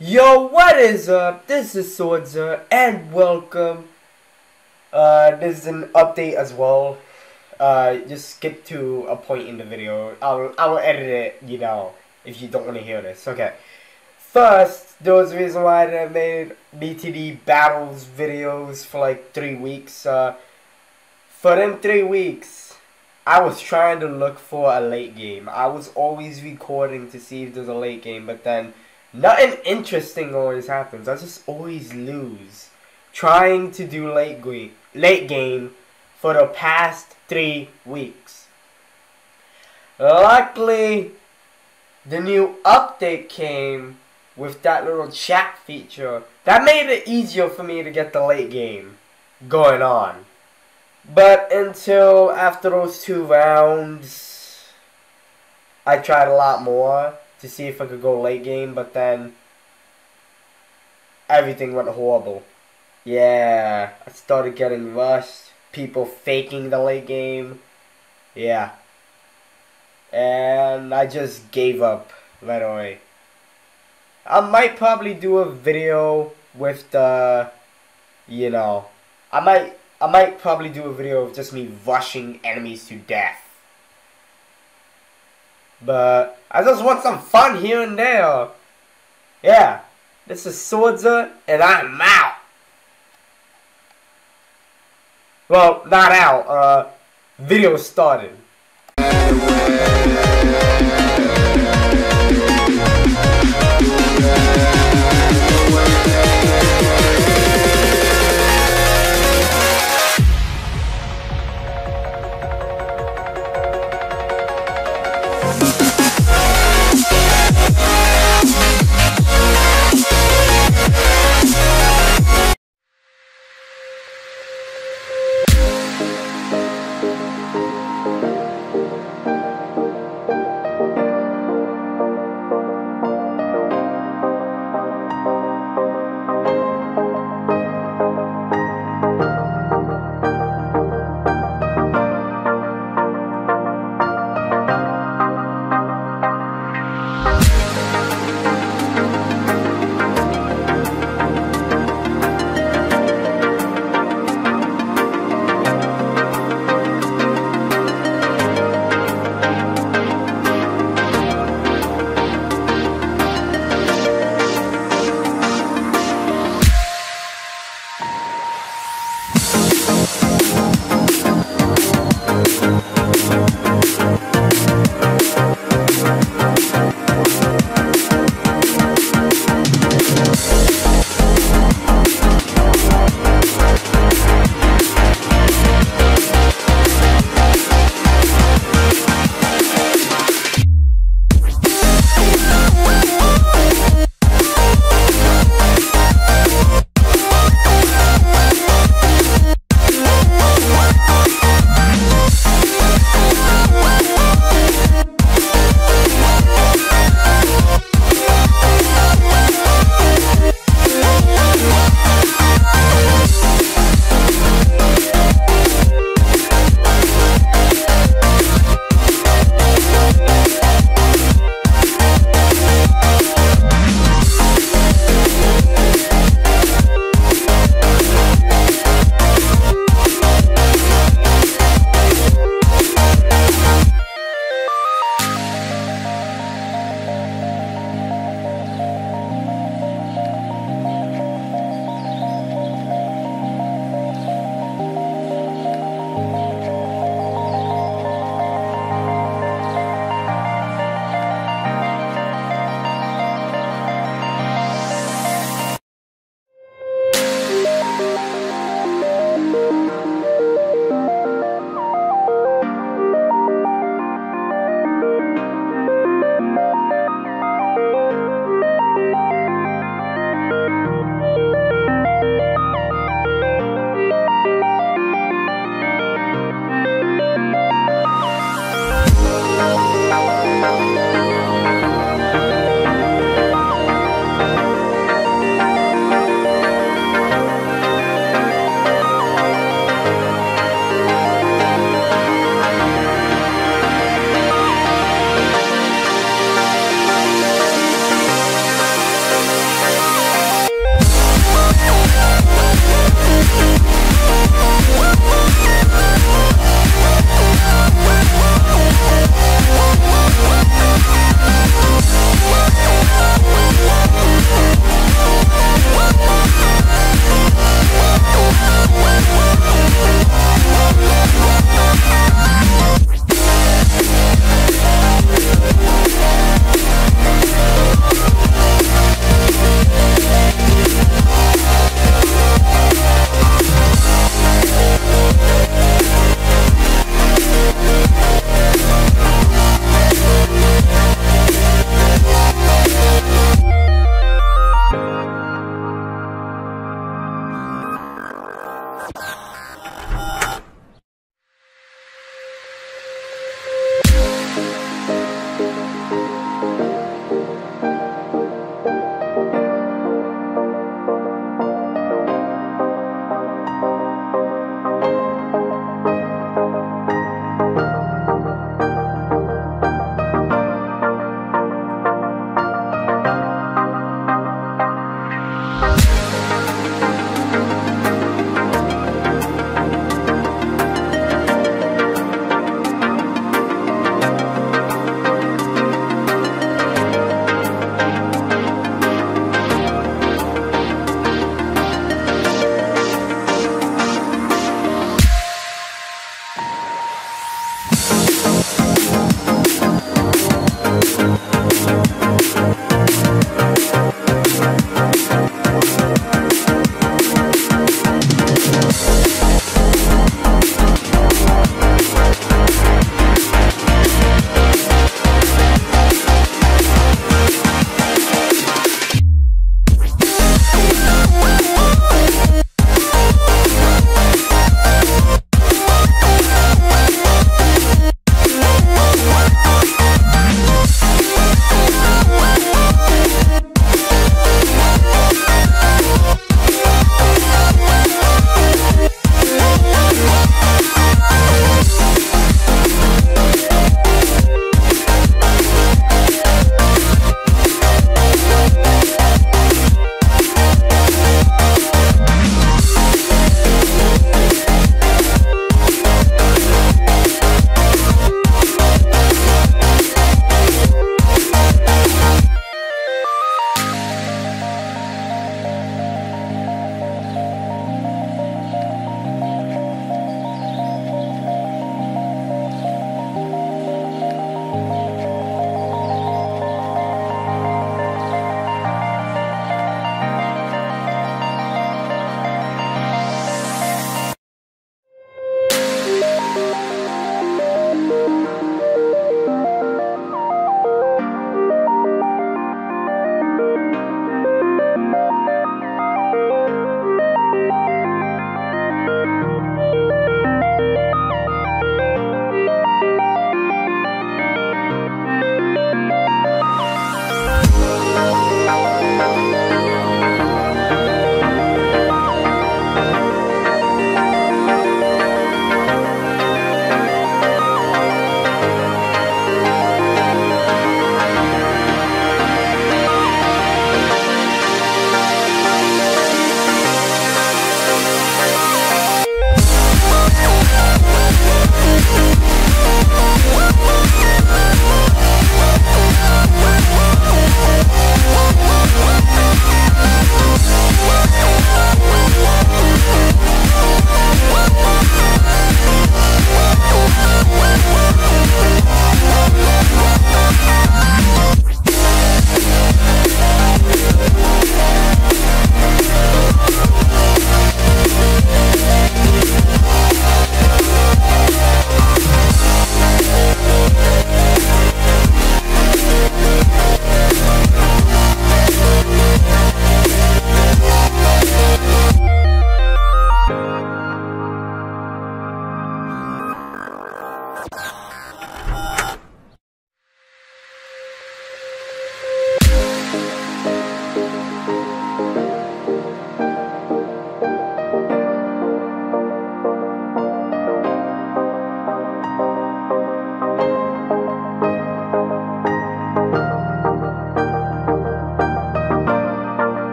Yo, what is up? This is Swordzer, and welcome. Uh, this is an update as well. Uh, just skip to a point in the video. I'll I'll edit it, you know, if you don't want to hear this. Okay. First, there was a reason why I made BTD battles videos for like three weeks. Uh, for them three weeks, I was trying to look for a late game. I was always recording to see if there's a late game, but then Nothing interesting always happens. I just always lose. Trying to do late game, late game for the past three weeks. Luckily, the new update came with that little chat feature. That made it easier for me to get the late game going on. But until after those two rounds, I tried a lot more to see if I could go late game, but then everything went horrible. Yeah, I started getting rushed, people faking the late game. Yeah. And I just gave up right away. I might probably do a video with the, you know, I might, I might probably do a video of just me rushing enemies to death. But I just want some fun here and there. Yeah, this is Swordzer, and I'm out. Well, not out. Uh, video started.